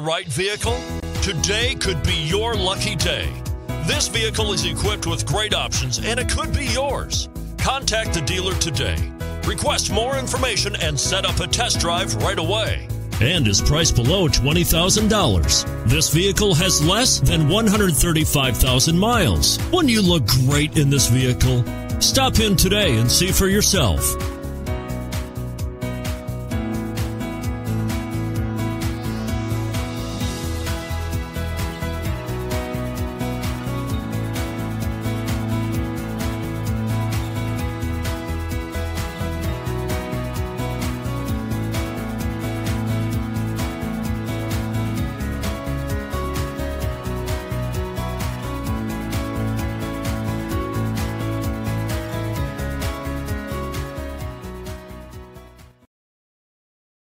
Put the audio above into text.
Right vehicle? Today could be your lucky day. This vehicle is equipped with great options and it could be yours. Contact the dealer today. Request more information and set up a test drive right away. And is priced below $20,000. This vehicle has less than 135,000 miles. Wouldn't you look great in this vehicle? Stop in today and see for yourself.